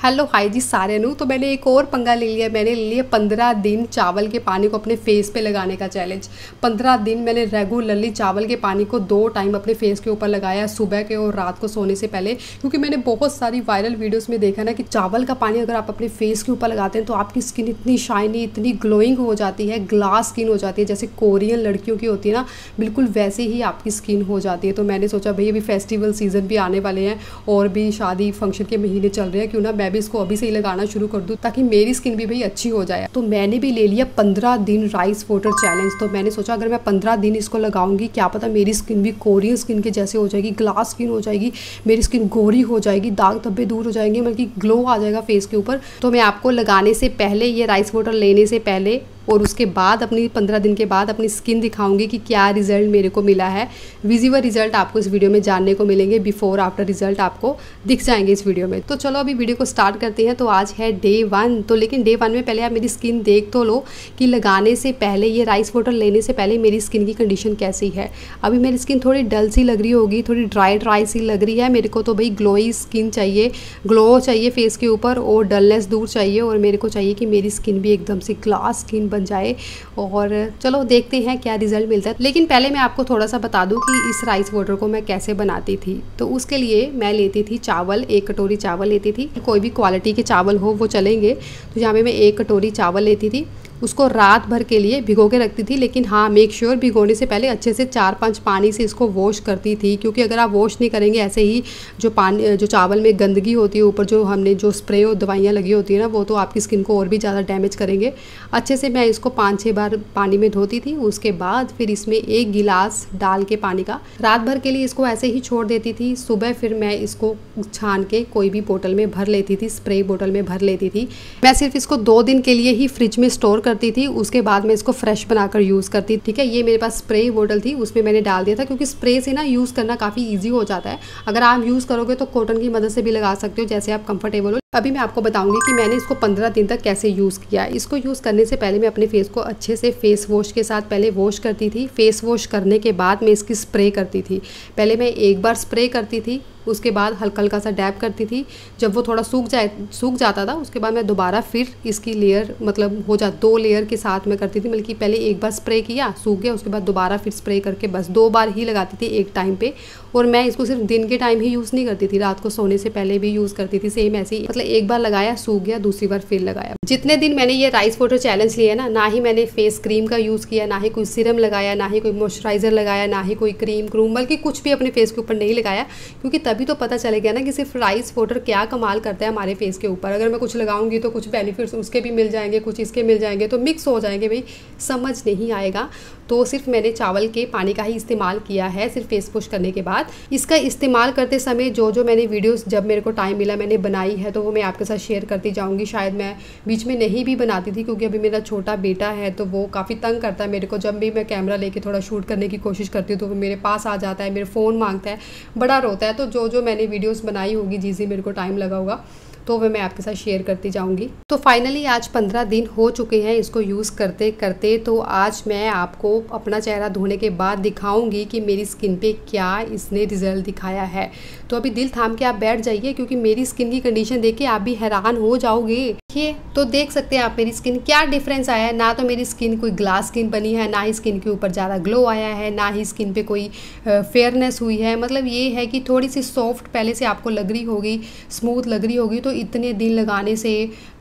Hello hi जी सारे नु तो मैंने एक और पंगा ले लिया। मैंने ले लिया पंद्रह दिन चावल के पानी को अपने फेस पे लगाने का चैलेंज पंद्रह दिन मैंने रेगुलरली चावल के पानी को दो टाइम अपने फेस के ऊपर लगाया, सुबह के और रात को सोने से पहले। क्योंकि मैंने बहुत सारी वायरल वीडियोस में देखा ना कि चावल का पानी अगर आप अपने फेस के ऊपर लगाते हैं तो आपकी स्किन इतनी शाइनी इतनी ग्लोइंग हो जाती है ग्लास स्किन हो जाती है। जैसे कोरियन लड़कियों की होती है ना, बिल्कुल वैसे ही आपकी स्किन हो जाती है। तो मैंने सोचा, भाई अभी फेस्टिवल सीज़न भी आने वाले हैं और भी शादी फ़ंक्शन के महीने चल रहे हैं, क्यों ना मैं भी इसको अभी से ही लगाना शुरू कर दूँ ताकि मेरी स्किन भी भाई अच्छी हो जाए। तो मैंने भी ले लिया पंद्रह दिन राइस वोटर चैलेंज तो मैंने सोचा, अगर मैं पंद्रह दिन इसको लगाऊँगी, क्या पता मेरी स्किन भी कोरियन स्किन के जैसे हो जाएगी ग्लास स्किन हो जाएगी, मेरी स्किन गोरी हो जाएगी, दाग धब्बे दूर हो जाएँगे, बल्कि ग्लो आ जाएगा फेस के ऊपर। तो मैं आपको लगाने से पहले, ये राइस वोटर लेने से पहले और उसके बाद अपनी पंद्रह दिन के बाद अपनी स्किन दिखाऊँगी कि क्या रिज़ल्ट मेरे को मिला है। विजिबल रिज़ल्ट आपको इस वीडियो में जानने को मिलेंगे बिफोर आफ्टर रिज़ल्ट आपको दिख जाएँगे इस वीडियो में। तो चलो अभी वीडियो को स्टार्ट करते हैं तो आज है डे वन तो लेकिन डे वन में पहले आप मेरी स्किन देख तो लो कि लगाने से पहले, ये राइस वाटर लेने से पहले मेरी स्किन की कंडीशन कैसी है। अभी मेरी स्किन थोड़ी डल सी लग रही होगी, थोड़ी ड्राई ड्राई सी लग रही है। मेरे को तो भाई ग्लोई स्किन चाहिए ग्लो चाहिए फेस के ऊपर और डलनेस दूर चाहिए और मेरे को चाहिए कि मेरी स्किन भी एकदम से ग्लास स्किन बन जाए। और चलो, देखते हैं क्या रिज़ल्ट मिलता है। लेकिन पहले मैं आपको थोड़ा सा बता दूँ कि इस राइस वाटर को मैं कैसे बनाती थी। तो उसके लिए मैं लेती थी चावल, एक कटोरी चावल लेती थी। कोई भी क्वालिटी के चावल हो, वो चलेंगे। तो यहाँ पर मैं एक कटोरी चावल लेती थी। उसको रात भर के लिए भिगो के रखती थी, लेकिन हाँ मेक श्योर भिगोने से पहले अच्छे से चार पाँच पानी से इसको वॉश करती थी, क्योंकि अगर आप वॉश नहीं करेंगे, ऐसे ही जो पानी, जो चावल में गंदगी होती है, ऊपर जो हमने जो स्प्रे और दवाइयाँ लगी होती है ना, वो तो आपकी स्किन को और भी ज़्यादा डैमेज करेंगे। अच्छे से मैं इसको पाँच छः बार पानी में धोती थी, उसके बाद फिर इसमें एक गिलास डाल के पानी का, रात भर के लिए इसको ऐसे ही छोड़ देती थी, सुबह फिर मैं इसको छान के कोई भी बोतल में भर लेती थी स्प्रे बोतल में भर लेती थी। मैं सिर्फ़ इसको दो दिन के लिए ही फ्रिज में स्टोर करती थी, उसके बाद मैं इसको फ्रेश बनाकर यूज़ करती, ठीक है? ये मेरे पास स्प्रे बोटल थी, उसमें मैंने डाल दिया था, क्योंकि स्प्रे से ना यूज़ करना काफ़ी ईजी हो जाता है। अगर आप यूज़ करोगे तो कॉटन की मदद से भी लगा सकते हो, जैसे आप कंफर्टेबल हो। अभी मैं आपको बताऊँगी कि मैंने इसको पंद्रह दिन तक कैसे यूज़ किया इसको यूज़ करने से पहले मैं अपने फेस को अच्छे से फेस वॉश के साथ पहले वॉश करती थी। फेस वॉश करने के बाद मैं इसकी स्प्रे करती थी। पहले मैं एक बार स्प्रे करती थी उसके बाद हल्का हल्का सा डैप करती थी। जब वो थोड़ा सूख जाए, सूख जाता था, उसके बाद मैं दोबारा फिर इसकी लेयर मतलब हो जा, दो लेयर के साथ मैं करती थी, बल्कि पहले एक बार स्प्रे किया, सूख गया, उसके बाद दोबारा फिर स्प्रे करके बस दो बार ही लगाती थी एक टाइम पे। और मैं इसको सिर्फ़ दिन के टाइम ही यूज़ नहीं करती थी, रात को सोने से पहले भी यूज़ करती थी सेम ऐसे मतलब एक बार लगाया, सूख गया, दूसरी बार फिर लगाया। जितने दिन मैंने ये राइस वाटर चैलेंज लिया ना ना ही मैंने फेस क्रीम का यूज़ किया, ना ही कोई सिरम लगाया, ना ही कोई मॉइस्चराइज़र लगाया, ना ही कोई क्रीम क्रूम बल्कि कुछ भी अपने फेस के ऊपर नहीं लगाया, क्योंकि तभी तो पता चलेगा ना कि सिर्फ़ राइस वाटर क्या कमाल करता है हमारे फेस के ऊपर। अगर मैं कुछ लगाऊँगी तो कुछ बेनिफिट्स उसके भी मिल जाएँगे, कुछ इसके मिल जाएँगे तो मिक्स हो जाएँगे भाई। समझ नहीं आएगा। तो सिर्फ़ मैंने चावल के पानी का ही इस्तेमाल किया है, सिर्फ़ फेस वॉश करने के बाद। इसका इस्तेमाल करते समय जो जो मैंने वीडियोस जब मेरे को टाइम मिला, मैंने बनाई है तो वो मैं आपके साथ शेयर करती जाऊँगी। शायद मैं बीच में नहीं भी बनाती थी, क्योंकि अभी मेरा छोटा बेटा है तो वो काफ़ी तंग करता है मेरे को। जब भी मैं कैमरा लेके थोड़ा शूट करने की कोशिश करती हूँ तो वो मेरे पास आ जाता है, मेरे फ़ोन माँगता है, बड़ा रोता है। तो जो जो मैंने वीडियोज़ बनाई होगी जिस मेरे को टाइम लगा होगा। तो वह मैं आपके साथ शेयर करती जाऊँगी। तो फाइनली आज पंद्रह दिन हो चुके हैं इसको यूज़ करते करते तो आज मैं आपको अपना चेहरा धोने के बाद दिखाऊँगी कि मेरी स्किन पर क्या इसने रिज़ल्ट दिखाया है। तो अभी दिल थाम के आप बैठ जाइए, क्योंकि मेरी स्किन की कंडीशन देख के आप भी हैरान हो जाओगे। देखिए तो देख सकते हैं आप मेरी स्किन क्या डिफरेंस आया है। ना तो मेरी स्किन कोई ग्लास स्किन बनी है, ना ही स्किन के ऊपर ज़्यादा ग्लो आया है, ना ही स्किन पे कोई फेयरनेस हुई है। मतलब ये है कि थोड़ी सी सॉफ्ट पहले से आपको लग रही होगी स्मूथ लग रही होगी तो इतने दिन लगाने से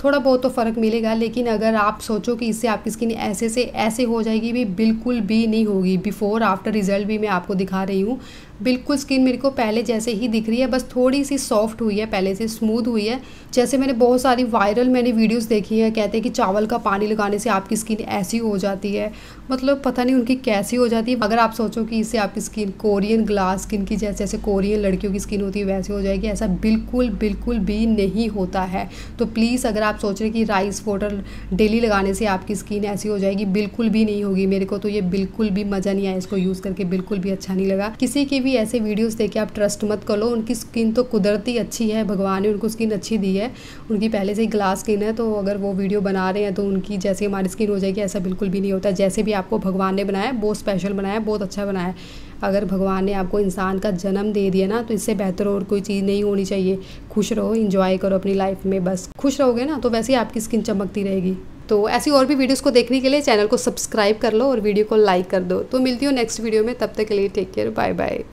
थोड़ा बहुत तो फ़र्क मिलेगा। लेकिन अगर आप सोचो कि इससे आपकी स्किन ऐसे से ऐसे हो जाएगी भी, बिल्कुल भी नहीं होगी। बिफ़ोर आफ्टर रिज़ल्ट भी मैं आपको दिखा रही हूँ। बिल्कुल स्किन मेरे को पहले जैसे ही दिख रही है, बस थोड़ी सी सॉफ्ट हुई है, पहले से स्मूथ हुई है। जैसे मैंने बहुत सारी वायरल मैंने वीडियोस देखी है, कहते हैं कि चावल का पानी लगाने से आपकी स्किन ऐसी हो जाती है। मतलब पता नहीं उनकी कैसी हो जाती है। अगर आप सोचो कि इससे आपकी स्किन कोरियन ग्लास स्किन की जैसे जैसे कोरियन लड़कियों की स्किन होती है, वैसे हो जाएगी। ऐसा बिल्कुल बिल्कुल भी नहीं होता है। तो प्लीज़ अगर आप सोच रहे कि राइस वाटर डेली लगाने से आपकी स्किन ऐसी हो जाएगी, बिल्कुल भी नहीं होगी मेरे को। तो ये बिल्कुल भी मज़ा नहीं आया, इसको यूज़ करके बिल्कुल भी अच्छा नहीं लगा। किसी की भी भी ऐसे वीडियोस देखे आप ट्रस्ट मत करो। उनकी स्किन तो कुदरती अच्छी है, भगवान ने उनको स्किन अच्छी दी है। उनकी पहले से ही ग्लास स्किन है तो अगर वो वीडियो बना रहे हैं तो उनकी जैसे हमारी स्किन हो जाएगी, ऐसा बिल्कुल भी नहीं होता। जैसे भी आपको भगवान ने बनाया, बहुत स्पेशल बनाया, बहुत अच्छा बनाया। अगर भगवान ने आपको इंसान का जन्म दे दिया ना तो इससे बेहतर और कोई चीज़ नहीं होनी चाहिए। खुश रहो इंजॉय करो अपनी लाइफ में, बस। खुश रहोगे ना तो वैसे ही आपकी स्किन चमकती रहेगी। तो ऐसी और भी वीडियोस को देखने के लिए चैनल को सब्सक्राइब कर लो और वीडियो को लाइक कर दो। तो मिलती हूँ नेक्स्ट वीडियो में, तब तक के लिए टेक केयर बाय बाय